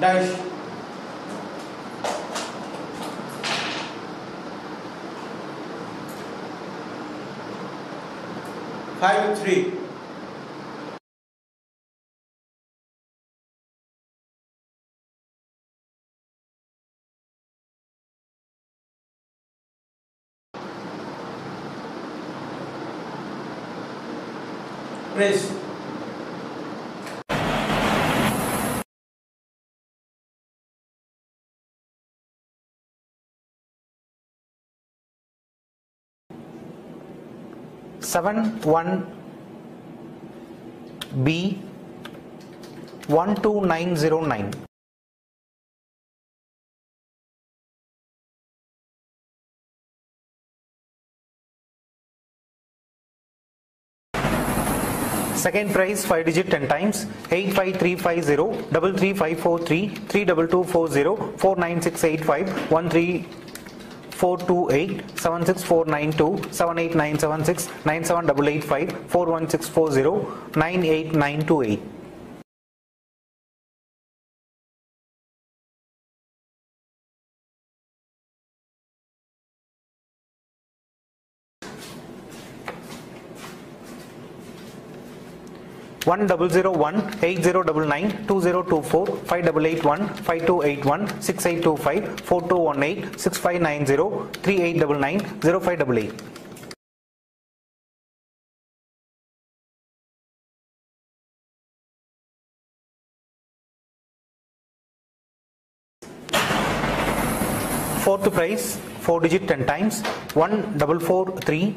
dash. Five three. Press seven one B one two nine zero nine. Second prize 5 digit 10 times 85350 double three five four three three double two four zero four nine six eight five one three four two eight seven six four nine two seven eight nine seven six nine seven double eight five four one six four zero nine eight nine two eight. one double zero one eight zero double nine two zero two four five double eight one five two eight one six eight two five four two one eight six five nine zero three eight double nine zero five double eight. Fourth price, 4 digit 10 times, one double four three.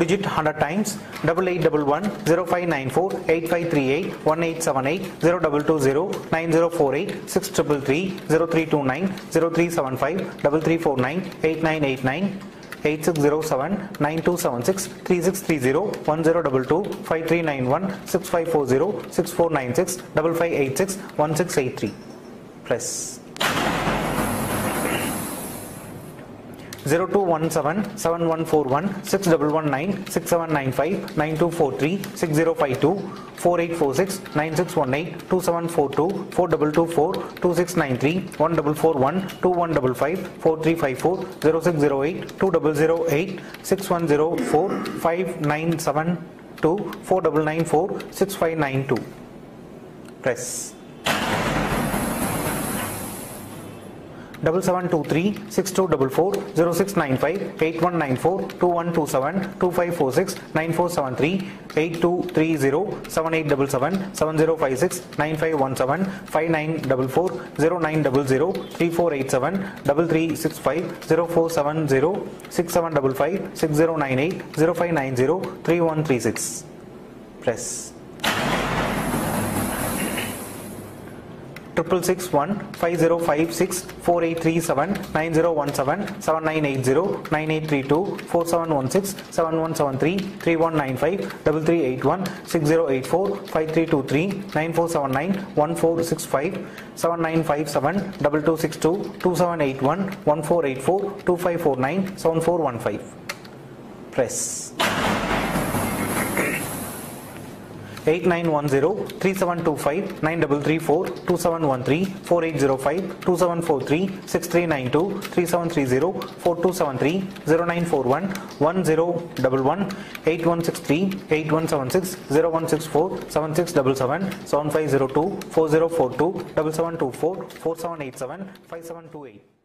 digit 100 times double eight double one zero five nine four eight five three eight one eight seven eight zero double two zero nine zero four eight six triple three zero three two nine zero three seven five double three four nine eight nine eight nine eight six zero seven nine two seven six three six three zero one zero double two five three nine one six five four zero six four nine six double five eight six one six eight three. Plus 0217 7141 6119 6795 9243 6052 4846 9618 2742 4224 2693 1441 2155 4354 0608 2008 6104 5972 4994 6592 press double seven two three six two double four zero six nine five eight one nine four two one two seven two five four six nine four seven three eight two three zero seven eight double seven seven zero five six nine five one seven five nine double four zero nine double zero three four eight seven double three six five zero four seven zero six seven double five six zero nine eight zero five nine zero three one three six. press triple six one five zero five six four eight three seven nine zero one seven seven nine eight zero nine eight three two four seven one six seven one seven three three one nine five double three eight one six zero eight four five three two three nine four seven nine one four six five seven nine five seven double two six two two seven eight one one four eight four two five four nine seven four one five. Press 8910 3725 9334 2713 4805 2743 6392 3730 4273 0941 1011 8163 8176 0164 7677 7502 4042 7724 4787 5728